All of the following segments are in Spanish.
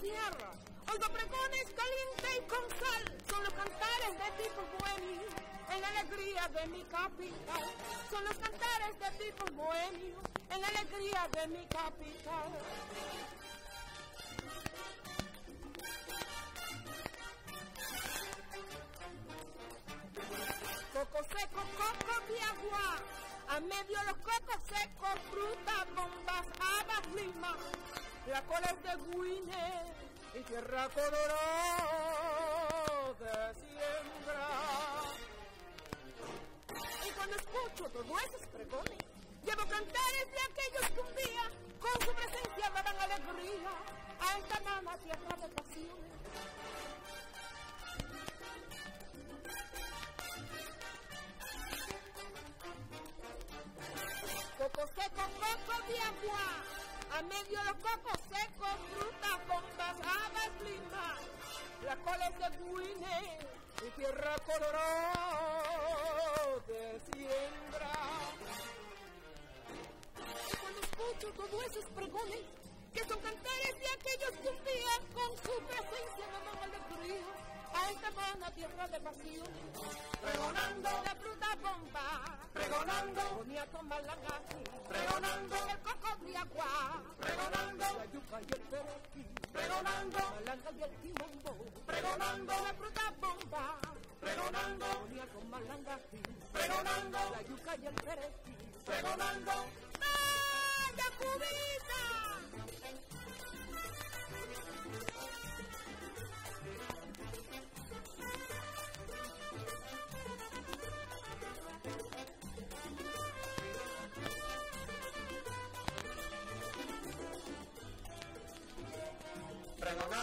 tierra. Oigo pregones caliente y con sal, son los cantares de tipo bohemio, en la alegría de mi capital. Son los cantares de tipo bohemio, en la alegría de mi capital. Coco seco, coco de agua, a medio los cocos secos, frutas, bombas, habas, lima, la cola es de guine y tierra colorada siembra. Y cuando escucho todos esos pregones, llevo cantares de aquellos que un día con su presencia daban alegría a esta mama tierra de pasiones. Coco seco, coco de agua, a medio los cocos secos, frutas, bombas, habas, lima, la cola es de guine y tierra colorada de siembra. Y cuando escucho todos esos pregones, que son cantares tierra de pasión, pregonando la fruta bomba, pregonando boniato malagazi, pregonando el coco de agua, pregonando la yuca y el perejil, pregonando malanga y el quimombo, pregonando la fruta bomba, pregonando boniato malagazi, pregonando la yuca y el perejil, pregonando ¡Vaya cubita!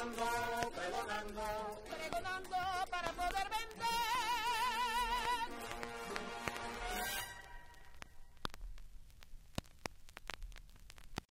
Pregonando, pregonando, pregonando para poder vender